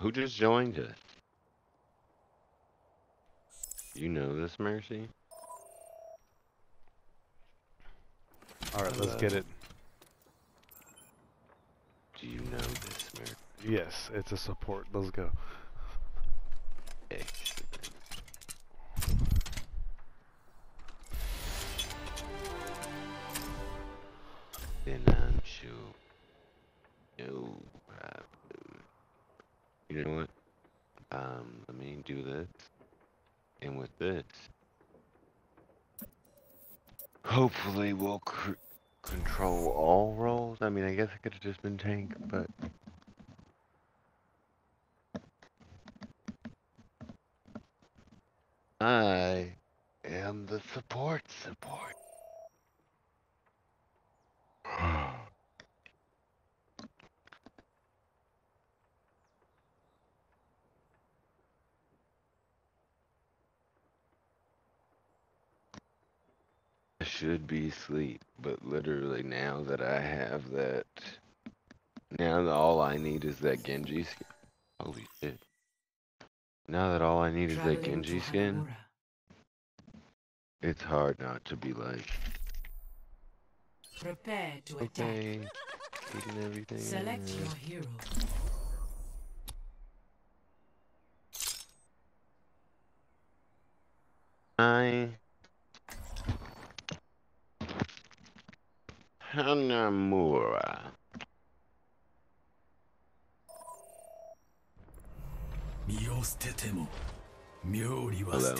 Who just joined us? You know this, Mercy? Alright, let's uh, get it. Do you know this, Mercy? Yes, it's a support. Let's go. Excellent. You know what? Um, let me do this. And with this, hopefully we'll control all roles. I mean, I guess I could have just been tank, but I am the support support. I should be asleep, but literally now that I have that, now that all I need is that Genji skin. Holy shit. Now that all I need is that Genji skin, it's hard not to be like, Prepare to attack. okay, everything. Select your hero. I Hanamura. Hello.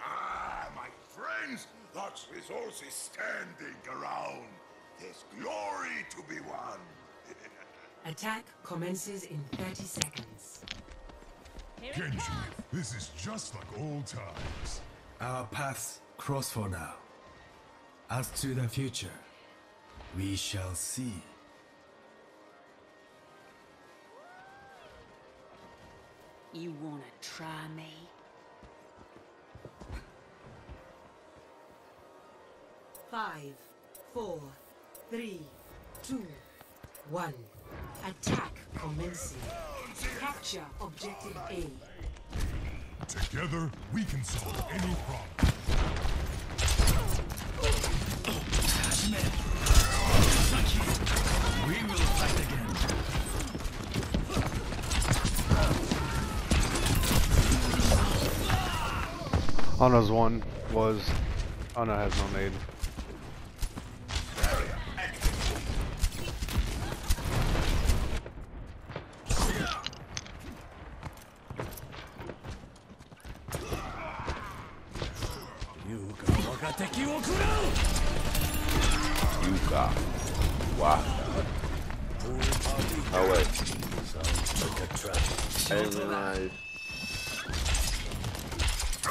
Ah, my friends, lots resources standing around. There's glory to be won. Attack commences in 30 seconds. Genji, this is just like old times. Our paths cross for now. As to the future we shall see You wanna try me? Five, four, three, two, one. Attack commencing. Capture objective A. Together, we can solve any problem. Ana's one was. Anna has no nade. Yuka Oh wait. I didn't realize.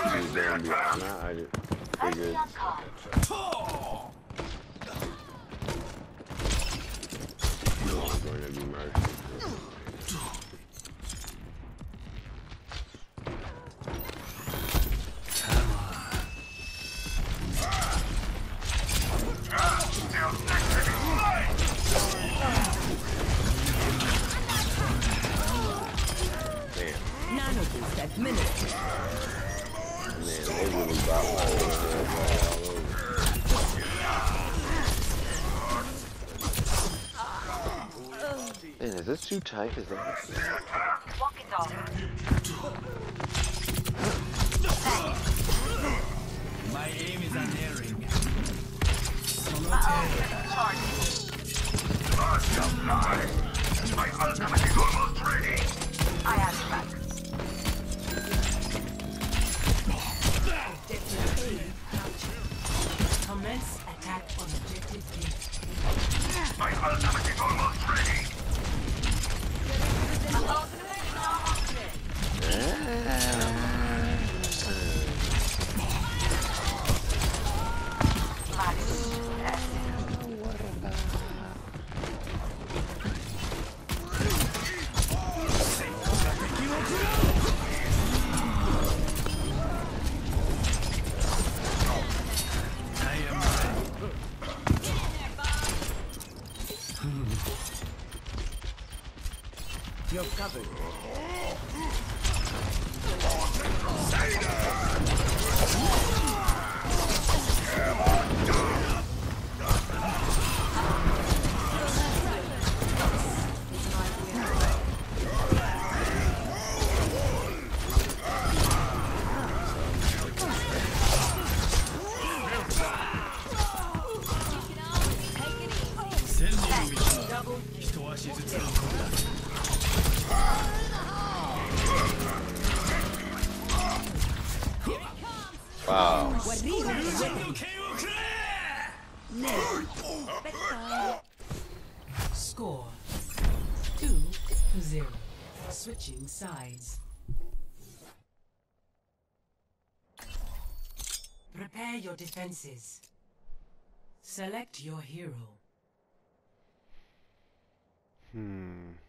He was gonna be Ana. I just figured. Was going to be Mercy. Man, is 人は手術を行だ。Wow. Score two to zero. Switching sides. Prepare your defenses. Select your hero. Hmm. Hmm.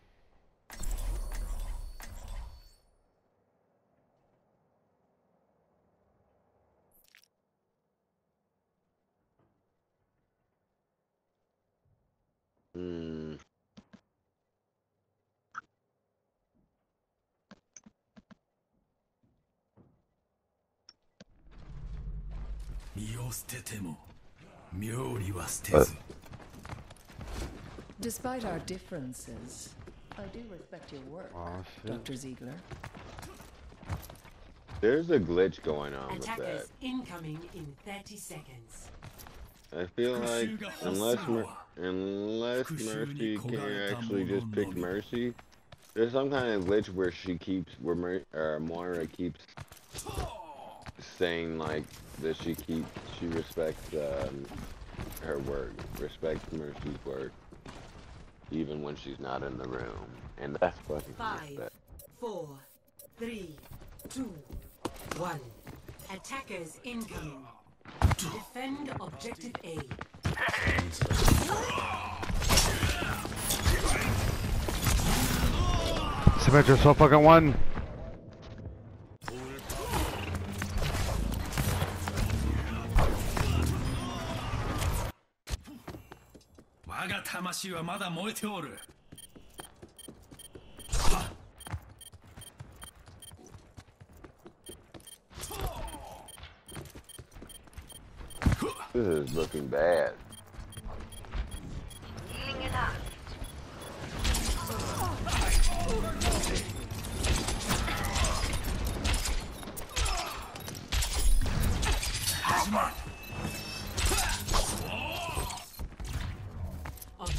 But Despite our differences, I do respect your work, ah, oh, Dr. Ziegler. There's a glitch going on Attackers with that. incoming in 30 seconds. I feel like unless unless Mercy can actually just pick Mercy, there's some kind of glitch where she keeps where Mer uh, Moira keeps saying like that she keeps she respects um, her work, respects Mercy's work, even when she's not in the room, and that's fucking Five, respect. four, three, two, one. Attackers incoming. Defend objective A. Symmetra so fucking one. 我が魂はまだ燃えておる This is looking bad.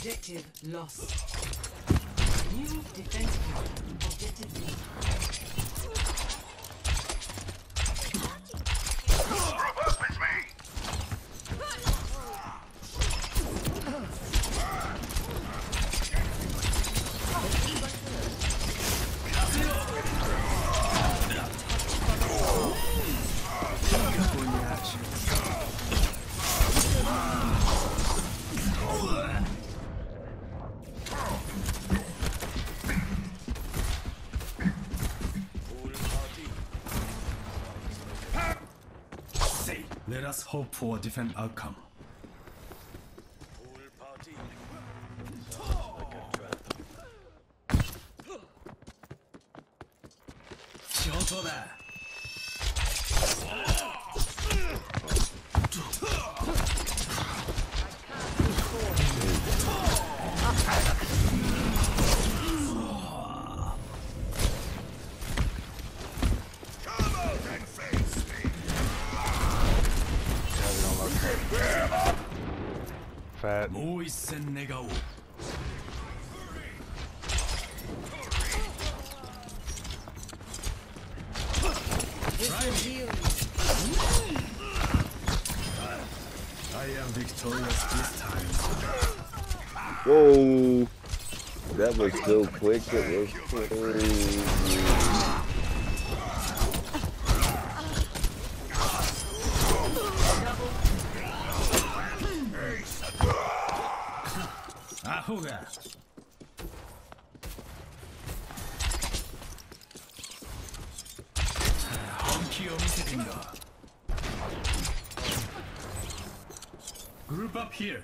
Objective lost. New defense point. Objective B. Say, let us hope for a different outcome. Shoto da. that. I am victorious this time. Whoa! That was so quick, it was crazy. Apura. Group up here.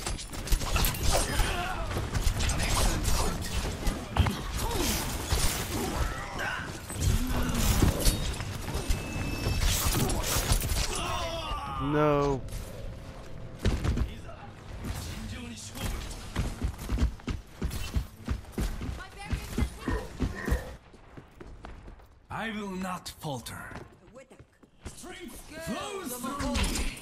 No. I will not falter. Strength flows through me.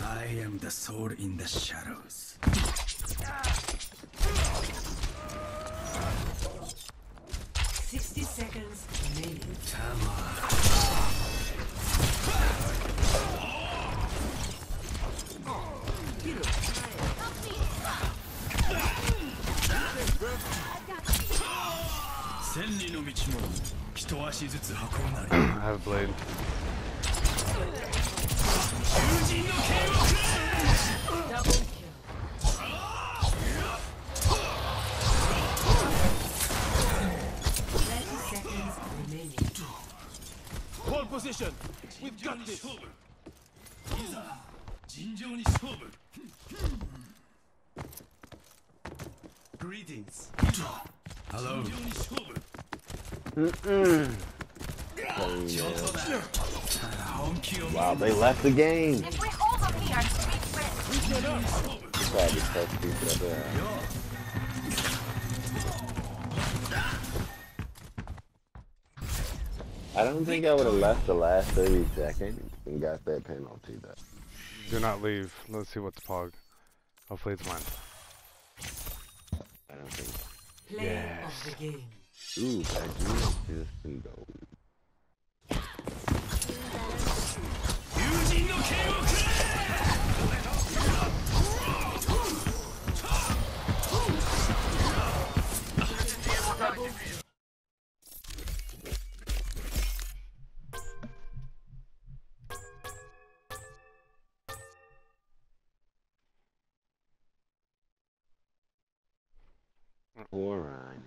I am the sword in the shadows. Sixty seconds remaining. I have blade. 勝負いざ尋常に勝負 Greetings. Hello 尋常に勝負 Hey, man. 本気を見 Wow, they left the game. If we hold them here, sweet win. Tried to touch I don't think I would have left the last 30 seconds and got that penalty though. Do not leave. Let's see what's pog. Hopefully it's mine. I don't think. Play of the game. Ooh, I do just can go. Ryan.